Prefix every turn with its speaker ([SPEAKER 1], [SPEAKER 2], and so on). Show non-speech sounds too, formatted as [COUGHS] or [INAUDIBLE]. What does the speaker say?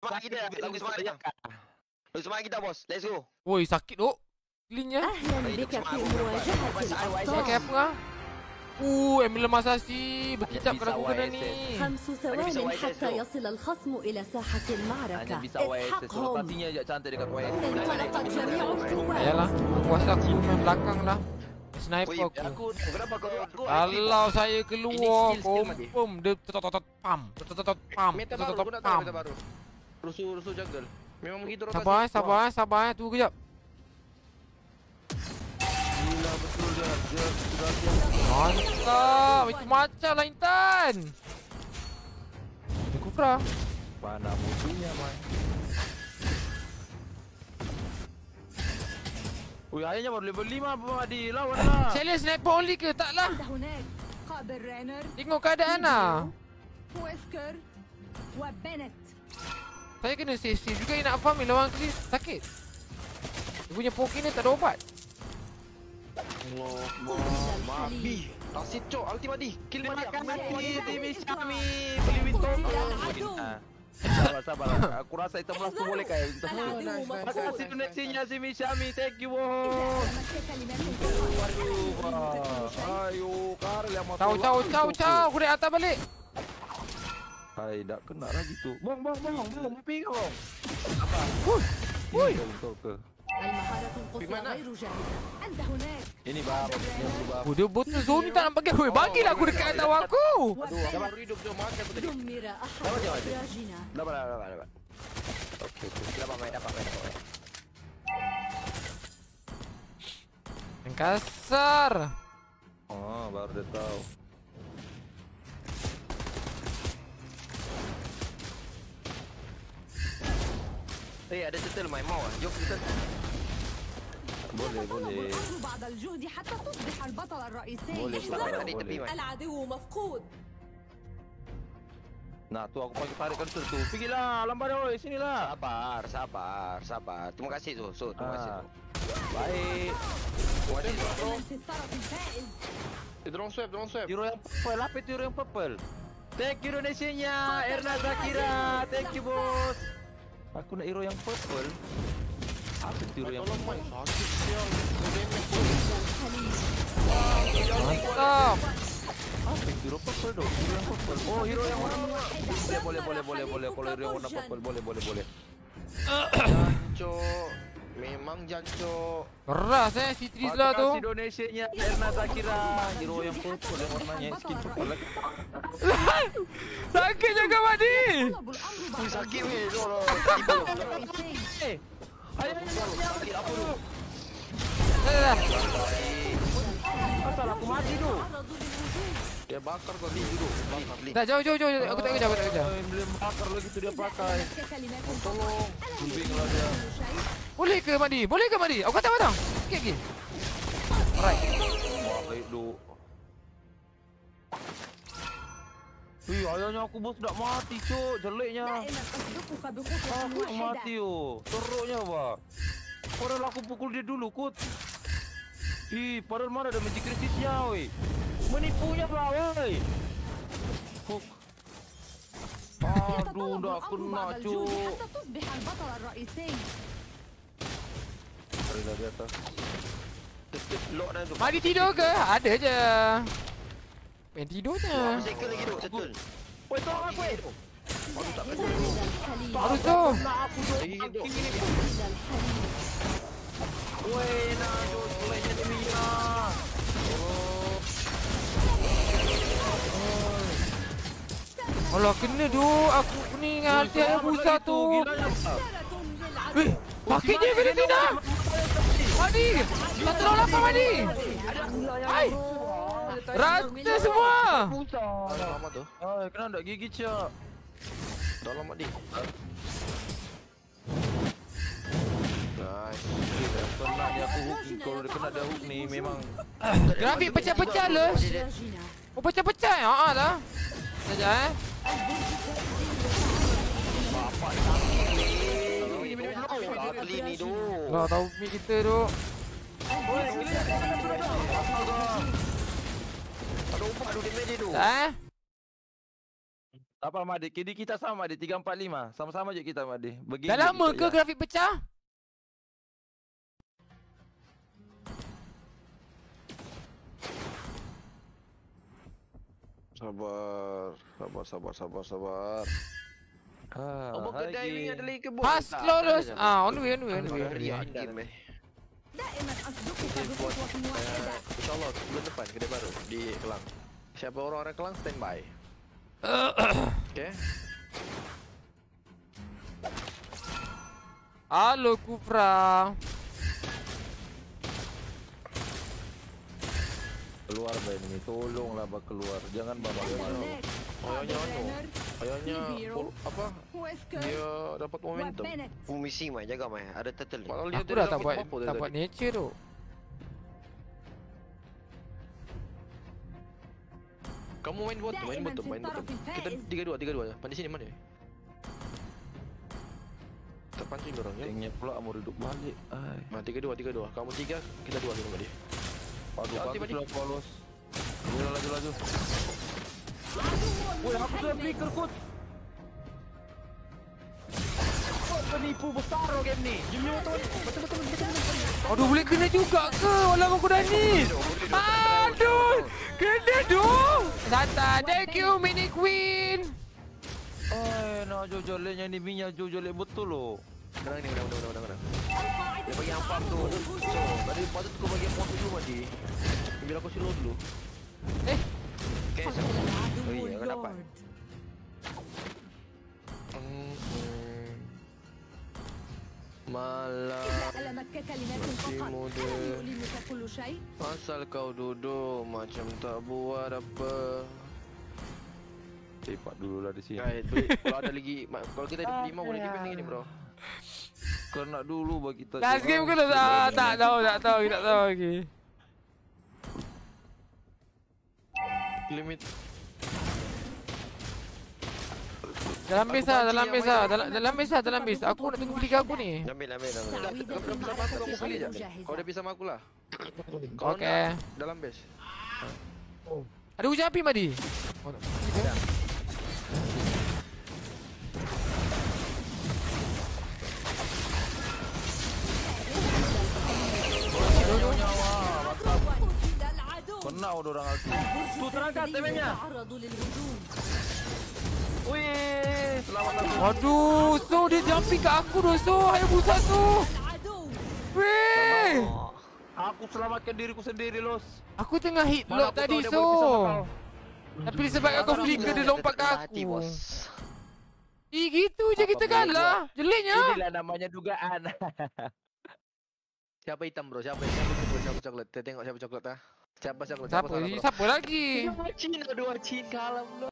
[SPEAKER 1] Semangat kita, lagu semangat kita. Lagu semangat kita, bos. Let's go.
[SPEAKER 2] Woi, sakit dok. Cleannya.
[SPEAKER 3] أهلا بك في مواجهة
[SPEAKER 2] Pakai
[SPEAKER 3] الأبطال
[SPEAKER 2] apa ngah? Uh, emblem asasi. Berkicap kat aku kena ni.
[SPEAKER 3] خمس ثوان حتى يصل الخصم إلى ساحة
[SPEAKER 4] Hanya
[SPEAKER 3] المعركة
[SPEAKER 4] bisa YSS
[SPEAKER 3] اسحقهم
[SPEAKER 4] Rotasinya je cantik dekat YSS
[SPEAKER 3] انطلقت جميع
[SPEAKER 2] Ayalah,
[SPEAKER 3] القوات
[SPEAKER 2] aku rasa aku main belakang lah. Sniper
[SPEAKER 1] Oi,
[SPEAKER 2] aku.
[SPEAKER 4] Aku
[SPEAKER 1] Kenapa kau kau
[SPEAKER 2] Kalau saya keluar,
[SPEAKER 4] Ini skill, skill, Madi.
[SPEAKER 2] confirm dia tot tot tot pam. Tot tot tot pam.
[SPEAKER 4] Meta
[SPEAKER 2] Tot
[SPEAKER 4] baru,
[SPEAKER 2] tot
[SPEAKER 4] aku nak
[SPEAKER 2] pam.
[SPEAKER 4] Rusuh, rusuh jungle. Memang begitu rotasi
[SPEAKER 2] Sabar eh, sabar eh, sabar. Eh, tunggu kejap.
[SPEAKER 4] Gila betul dah, dia sudah siap.
[SPEAKER 2] Mantap, itu macam lah Intan Ada Kufra
[SPEAKER 4] Mana musuhnya main Ui, ayahnya baru level 5 apa Madi, lawan lah.
[SPEAKER 2] Challenge sniper only ke?
[SPEAKER 3] Taklah.
[SPEAKER 2] Tengok keadaan lah.
[SPEAKER 3] Wesker Wah Bennett
[SPEAKER 2] saya kena save-save juga Nak farm ni. Lawan Chris Sakit. Dia punya poke ni tak ada obat.
[SPEAKER 4] Allah Mabi Tak secok ulti mati. Kill mati. Aku mati. Damage kami Beli
[SPEAKER 3] win
[SPEAKER 4] Sabar sabar. Aku rasa itu last tu boleh
[SPEAKER 3] kan
[SPEAKER 4] Terima kasih. Donasinya Zimi Shami Thank you Aduh Ayo Karl yang masuk.
[SPEAKER 2] Tau tau tau tau Aku nak atas balik.
[SPEAKER 4] Hai, tak kena lah gitu. Bang, bang, bang, bang, bang, bang,
[SPEAKER 3] bang, bang, bang, bang,
[SPEAKER 4] ini bab.
[SPEAKER 2] Oh, dia bot zone ni tak nak pakai. Woi, bagilah aku dekat atas aku.
[SPEAKER 4] Aduh, dapat hidup je mak aku tadi.
[SPEAKER 3] Dah
[SPEAKER 4] dapat,
[SPEAKER 3] dah
[SPEAKER 4] dapat. Okey,
[SPEAKER 1] dapat main, dapat main.
[SPEAKER 2] Kasar.
[SPEAKER 4] Oh, baru dia tahu.
[SPEAKER 1] Eh, ada turtle main mau ah. Jom turtle.
[SPEAKER 4] Boleh
[SPEAKER 3] يتطلب
[SPEAKER 4] boleh
[SPEAKER 3] الأمر بعد الجهد حتى تصبح البطل الرئيسي
[SPEAKER 4] Boleh
[SPEAKER 1] Main
[SPEAKER 4] tak
[SPEAKER 1] tadi tepi
[SPEAKER 4] boleh
[SPEAKER 1] main.
[SPEAKER 3] العدو مفقود
[SPEAKER 4] Nah tu aku pakai tarik cursor tu Pergilah lambat oi sini lah
[SPEAKER 1] Sabar, sabar, sabar. Terima kasih tu. So, terima kasih
[SPEAKER 4] Ah.
[SPEAKER 1] tu.
[SPEAKER 4] Baik
[SPEAKER 1] Terima kasih tu.
[SPEAKER 3] أنت في الطرف الفائز
[SPEAKER 4] Drone swap drone swap Hero yang purple apa itu hero yang purple Thank you donasinya Erna Zakira Thank you bos Aku nak hero yang purple. Apa itu hero yang purple.
[SPEAKER 2] Mantap.
[SPEAKER 4] Apa itu hero purple dong. Hero yang purple. Oh hero yang warna Boleh boleh boleh boleh boleh Kalau hero yang warna purple. Boleh boleh boleh. Janco Memang jancuk.
[SPEAKER 2] Keras eh si Trizla lah tu.
[SPEAKER 4] Kasih donationnya Erna Zakira. Hero yang purple yang warnanya eh, skin purple. [LAUGHS]
[SPEAKER 2] Sakit jaga
[SPEAKER 3] mati.
[SPEAKER 1] Ui sakit weh.
[SPEAKER 4] Eh. Ayo.
[SPEAKER 1] Sakit apa tu?
[SPEAKER 4] Asal aku mati tu. Dia bakar kau ni tu.
[SPEAKER 2] Tak jauh jauh jauh. Aku tak kejar aku tak
[SPEAKER 4] kejar. Belum bakar lagi tu dia pakai. Tolong.
[SPEAKER 3] Kumbing
[SPEAKER 4] lah dia.
[SPEAKER 2] Boleh ke mandi? Boleh ke mandi? Aku kata apa Okey okey. Alright.
[SPEAKER 4] Wah, baik duk. Hei, ayahnya aku bos sudah mati, cok. Jeleknya.
[SPEAKER 3] Ah,
[SPEAKER 4] aku nak mati,
[SPEAKER 3] yo.
[SPEAKER 4] Oh. Teruknya, apa? Padahal aku pukul dia dulu, kut. Hei, padahal mana ada magic krisisnya, oi. Menipunya, apa, oi. Huk. Aduh, dah kena,
[SPEAKER 3] cok.
[SPEAKER 4] Kita. Ada di atas
[SPEAKER 1] Lock dah tu
[SPEAKER 2] Mari tidur ke? Ada je Main tidur je
[SPEAKER 1] Mereka lagi duk, betul
[SPEAKER 4] Woi, tolong aku eh Aku tak
[SPEAKER 1] kena duk
[SPEAKER 4] Aku tu
[SPEAKER 3] Aku tu
[SPEAKER 4] Woi, nak duk Selain jadi mina
[SPEAKER 2] Alah kena duk aku ni dengan hati aku tu.
[SPEAKER 3] Eh, pakai
[SPEAKER 2] dia kena tidak ni Dah terlalu lapar mandi Hai. Rata semua.
[SPEAKER 1] Lama tu
[SPEAKER 4] Hai kenapa tak gigi cak?
[SPEAKER 1] Tak lama di Guys,
[SPEAKER 4] kena dia hook. Ni memang [COUGHS]
[SPEAKER 2] Grafik pecah-pecah le Oh pecah-pecah ya? Haa lah. Sekejap eh.
[SPEAKER 1] Bapak sakit beli ni tu.
[SPEAKER 2] Lah tahu mic kita tu.
[SPEAKER 1] Ada ubat tu damage dia tu.
[SPEAKER 2] Eh.
[SPEAKER 4] Tak apa Madi, KD kita sama Madi 345. Sama-sama je kita Madi. Begini
[SPEAKER 2] Dah lama ke
[SPEAKER 4] ya.
[SPEAKER 2] grafik pecah?
[SPEAKER 1] Sabar. Sabar, sabar, sabar, sabar.
[SPEAKER 4] Ah, Abang
[SPEAKER 5] kedai ni ada lagi kebun. Pass lurus.
[SPEAKER 2] Ah, on the way, on the way, on the way.
[SPEAKER 5] Ria
[SPEAKER 1] game eh,
[SPEAKER 5] InsyaAllah sebelum depan kedai baru di Kelang Siapa orang-orang Kelang standby? [COUGHS] Okay
[SPEAKER 2] Halo Kufra
[SPEAKER 4] keluar dari ini tolonglah bak keluar. Jangan bawa
[SPEAKER 3] malu
[SPEAKER 5] ayahnya ayahnya apa? Dia dapat momentum.
[SPEAKER 1] Pemisi mai? Jaga mai. Ada turtle ni.
[SPEAKER 2] Aku dah tak,
[SPEAKER 5] tak
[SPEAKER 2] buat tak buat nature tu.
[SPEAKER 5] Kamu main buat main
[SPEAKER 3] buat
[SPEAKER 5] main
[SPEAKER 3] buat
[SPEAKER 5] kita tiga dua tiga dua ya pandai sini mana? Terpancing dorong ya?
[SPEAKER 4] Ingat pula amur duduk balik. Ai.
[SPEAKER 5] Tiga dua tiga dua. Kamu tiga kita dua lima dia.
[SPEAKER 4] Aduh,
[SPEAKER 5] Jangan
[SPEAKER 4] bagus
[SPEAKER 5] tiba-tiba.
[SPEAKER 4] lah polos. Laju, laju, laju. Woi, aku sudah kot. Kau penipu besar lo game ni.
[SPEAKER 2] Aduh boleh kena juga ke Walau aku dah ni Aduh Kena dong Santai Thank you mini queen
[SPEAKER 4] Eh, nak jojoleknya ni minyak jojolek betul lo.
[SPEAKER 5] Tenang ni, tenang, tenang, tenang, tenang. Dia bagi yang farm tu. So, tadi lepas tu kau bagi yang farm dulu mati Biar aku slow dulu.
[SPEAKER 2] Eh.
[SPEAKER 5] Okay, so Oh iya, kau
[SPEAKER 3] dapat.
[SPEAKER 5] Hmm. Malam. Pasal kau duduk macam tak buat apa.
[SPEAKER 4] Lepak dululah di sini.
[SPEAKER 5] Kalau ada lagi, kalau kita ada 5 ah, boleh ya. dipin lagi ni bro.
[SPEAKER 4] Kau nak dulu bagi kita.
[SPEAKER 2] Tak skip ke tak? Tak tahu, tak tahu, tak tahu lagi.
[SPEAKER 5] Limit.
[SPEAKER 2] Dalam base lah, dalam base lah, dalam base lah, dalam base. Aku nak tunggu beli aku ni.
[SPEAKER 1] Ambil, ambil, ambil.
[SPEAKER 5] Kau dah bisa sama aku beli je. Kau dah bisa sama aku lah. Okey. dalam base.
[SPEAKER 2] Ada hujan api, Madi? Oh, tak.
[SPEAKER 4] bernau orang aku.
[SPEAKER 3] Tu
[SPEAKER 4] terangkat
[SPEAKER 3] temennya.
[SPEAKER 4] Wih, selamat aku.
[SPEAKER 2] Aduh, so dia jumping kat aku doh so ayo busa
[SPEAKER 3] tu.
[SPEAKER 2] Wih,
[SPEAKER 4] Aku selamatkan diriku sendiri los.
[SPEAKER 2] Aku tengah hit lock tadi so. Tapi sebab aku flicker dia lompat
[SPEAKER 1] ke
[SPEAKER 2] aku. Ih, gitu je kita kalah. Jeliknya.
[SPEAKER 4] Inilah namanya dugaan. [LAUGHS]
[SPEAKER 5] Siapa hitam bro? Siapa? Siapa coklat? Siapa coklat? Kita tengok siapa coklat dah? Siapa coklat?
[SPEAKER 2] Siapa
[SPEAKER 5] salah, bro?
[SPEAKER 2] Siapa lagi
[SPEAKER 5] Cina dua Cina kalah bro.